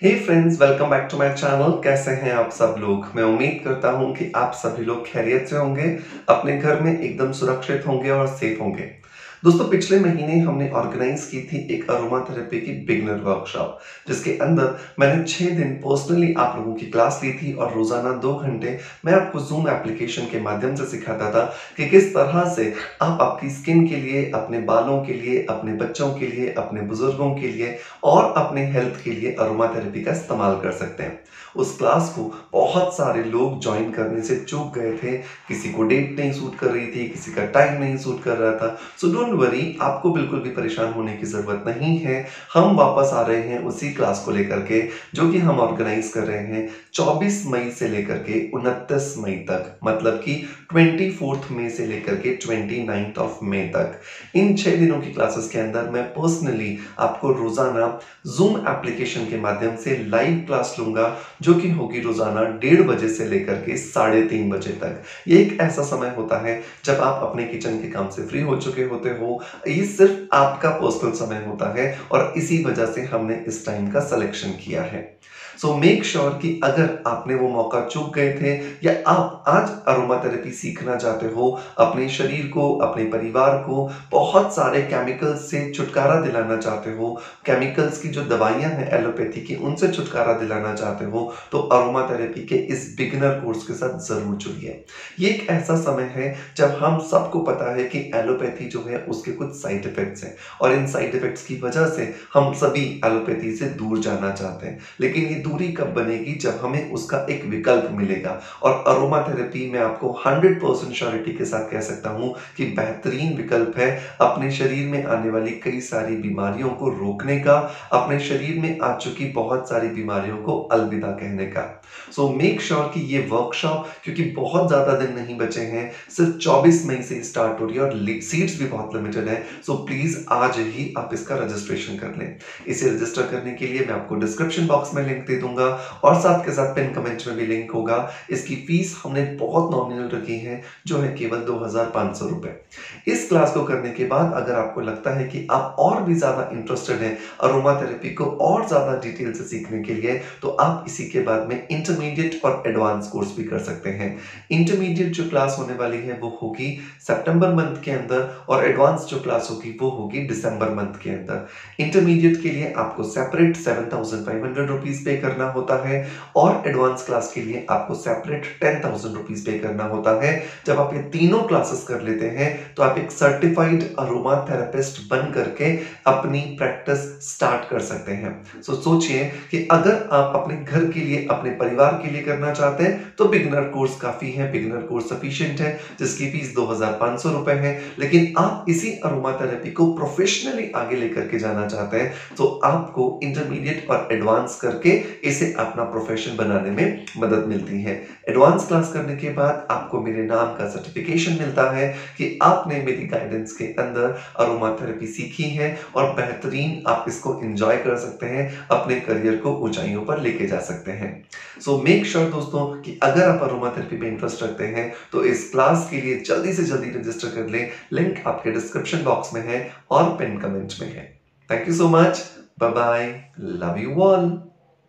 Hey friends welcome back to my channel कैसे हैं आप सब लोग? मैं उम्मीद करता हूँ कि आप सभी लोग खैरियत से होंगे, अपने घर में एकदम सुरक्षित होंगे और सेफ़ होंगे। दोस्तों, पिछले महीने हमने ऑर्गेनाइज की थी एक अरोमा थेरेपी की बिगनर वर्कशॉप, जिसके अंदर मैंने छह दिन पर्सनली आप लोगों की क्लास ली थी और रोज़ाना दो घंटे मैं आपको जूम एप्लीकेशन के माध्यम से सिखाता था कि किस तरह से आप आपकी स्किन के लिए, अपने बालों के लिए, अपने बच्चों के लिए, अपने बुज़ुर्गों के लिए और अपने हेल्थ के लिए अरोमा थेरेपी का इस्तेमाल कर सकते हैं। उस क्लास को बहुत सारे लोग ज्वाइन करने से चूक गए थे, किसी को डेट नहीं सूट कर रही थी, किसी का टाइम नहीं सूट कर रहा था। सो डोंट वरी आपको बिल्कुल भी परेशान होने की ज़रूरत नहीं है। हम वापस आ रहे हैं उसी क्लास को लेकर के, जो कि हम ऑर्गेनाइज कर रहे हैं 24 मई से लेकर के 29 मई तक मतलब कि ट्वेंटी मई से लेकर के ट्वेंटी ऑफ़ मई तक। इन छह दिनों की क्लासेस के अंदर मैं पर्सनली आपको रोज़ाना जूम एप्लीकेशन के माध्यम से लाइव क्लास लूँगा, जो कि होगी रोज़ाना डेढ़ बजे से लेकर के साढ़े बजे तक। ये एक ऐसा समय होता है जब आप अपने किचन के काम से फ्री हो चुके होते हो। ये सिर्फ़ आपका पर्सनल समय होता है और इसी वजह से हमने इस टाइम का सिलेक्शन किया है। सो मेक श्योर कि अगर आपने वो मौका चूक गए थे, या आप आज अरोमा थेरेपी सीखना चाहते हो, अपने शरीर को, अपने परिवार को, बहुत सारे केमिकल्स से छुटकारा दिलाना चाहते हो केमिकल्स की जो दवाइयाँ हैं एलोपैथी की, उनसे छुटकारा दिलाना चाहते हो तो अरोमा थेरेपी के इस बिगिनर कोर्स के साथ ज़रूर जुड़िए। ये एक ऐसा समय है जब हम सबको पता है कि एलोपैथी जो है, उसके कुछ साइड इफेक्ट्स हैं। और इन साइड इफेक्ट्स की वजह से हम सभी एलोपैथी से दूर जाना चाहते हैं। लेकिन ये दूरी कब बनेगी जब हमें उसका एक विकल्प मिलेगा? और अरोमा थेरेपी में आपको 100 परसेंट श्योरिटी के साथ कह सकता हूँ कि बेहतरीन विकल्प है अपने शरीर में आने वाली कई सारी बीमारियों को रोकने का, अपने शरीर में आ चुकी बहुत सारी बीमारियों को अलविदा कहने का। सो मेक श्योर कि ये वर्कशॉप क्योंकि बहुत ज़्यादा दिन नहीं बचे हैं, सिर्फ़ 24 मई से स्टार्ट हो रही है और सीट्स भी बहुत लिमिटेड है। सो प्लीज़ आज ही आप इसका रजिस्ट्रेशन कर लें। इसे रजिस्टर करने के लिए मैं आपको डिस्क्रिप्शन बॉक्स में लिंक दे दूँगा और साथ के साथ पिन कमेंट में भी लिंक होगा। इसकी फ़ीस हमने बहुत नॉमिनल रखी है, जो है केवल दो रुपए। इस क्लास को करने के बाद अगर आपको लगता है कि आप और भी ज़्यादा इंटरेस्टेड हैं अरोमा थेरेपी को और ज़्यादा डिटेल से सीखने के लिए तो आप इसी के बाद में इंटरमीडिएट और एडवांस कोर्स भी कर सकते हैं। इंटरमीडिएट जो क्लास होने वाली है, वो होगी सितंबर मंथ के अंदर और एडवांस जो क्लास होगी, वो होगी दिसंबर मंथ के अंदर। इंटरमीडिएट के लिए आपको separate seven thousand five hundred rupees pay करना होता है और एडवांस क्लास के लिए आपको separate ten thousand rupees pay करना होता है। जब आप ये तीनों क्लासेस कर लेते हैं तो आप एक सर्टिफाइड अरोमा थेरेपिस्ट बन करके अपनी प्रैक्टिस स्टार्ट कर सकते हैं। सो so, सोचिए कि अगर आप अपने घर के लिए अपने परिवार के लिए करना चाहते हैं तो बिगनर कोर्स काफ़ी है। बिगनर कोर्स सफिशियंट है जिसकी फ़ीस दो रुपए है। लेकिन आप इसी अरोमा थेरेपी को प्रोफेशनली आगे लेकर के जाना चाहते हैं तो आपको इंटरमीडिएट और एडवांस करके इसे अपना प्रोफेशन बनाने में मदद मिलती है। एडवांस क्लास करने के बाद आपको मेरे नाम का सर्टिफिकेशन मिलता है कि आपने मेरी गाइडेंस के अंदर अरोमा थेरेपी सीखी है और बेहतरीन आप इसको एंजॉय कर सकते हैं, अपने करियर को ऊंचाइयों पर लेके जा सकते हैं। सो मेक श्योर दोस्तों कि अगर आप अरोमा थेरेपी में इंटरेस्ट रखते हैं तो इस क्लास के लिए जल्दी से जल्दी रजिस्टर कर लें। लिंक आपके डिस्क्रिप्शन बॉक्स में है और पिन कमेंट में है। Thank you so much bye bye love you all